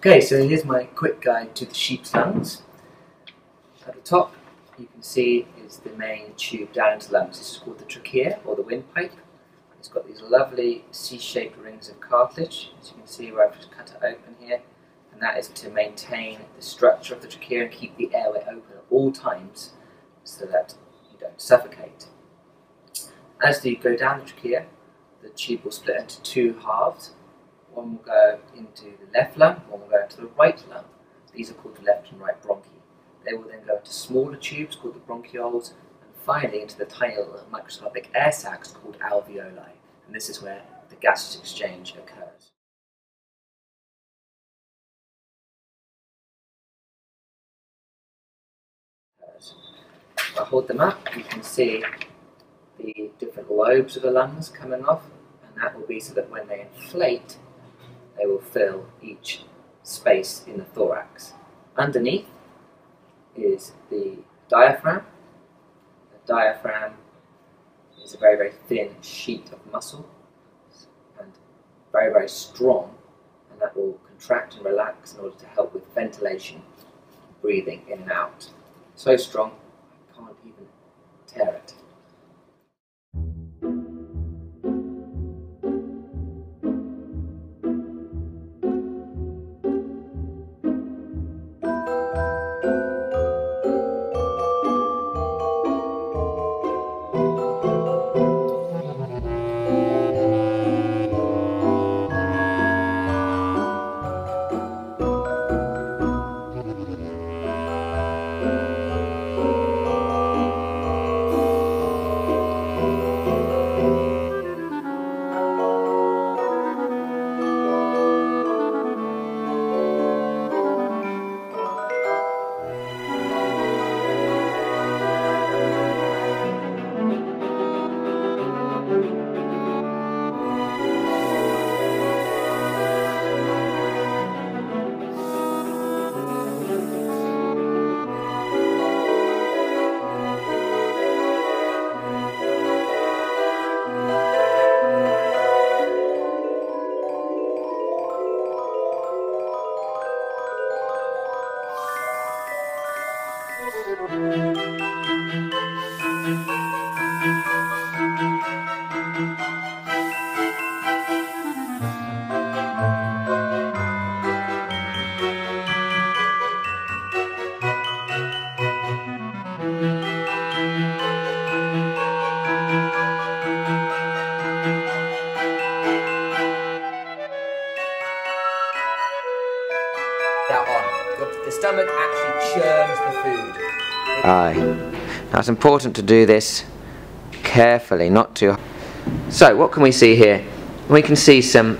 Okay, so here's my quick guide to the sheep's lungs. At the top, you can see is the main tube down into the lungs. This is called the trachea or the windpipe. It's got these lovely C-shaped rings of cartilage, as you can see where I've just cut it open here. And that is to maintain the structure of the trachea and keep the airway open at all times so that you don't suffocate. As you go down the trachea, the tube will split into two halves. One will go into the left lung, one will go into the right lung. These are called the left and right bronchi. They will then go into smaller tubes called the bronchioles, and finally into the tiny microscopic air sacs called alveoli. And this is where the gaseous exchange occurs. If I hold them up, you can see the different lobes of the lungs coming off, and that will be so that when they inflate, they will fill each space in the thorax. Underneath is the diaphragm. The diaphragm is a very, very thin sheet of muscle and very, very strong, and that will contract and relax in order to help with ventilation, breathing in and out. So strong, I can't even tear it. On. The stomach actually churns the food. Aye. Now it's important to do this carefully, not too... So, what can we see here? We can see some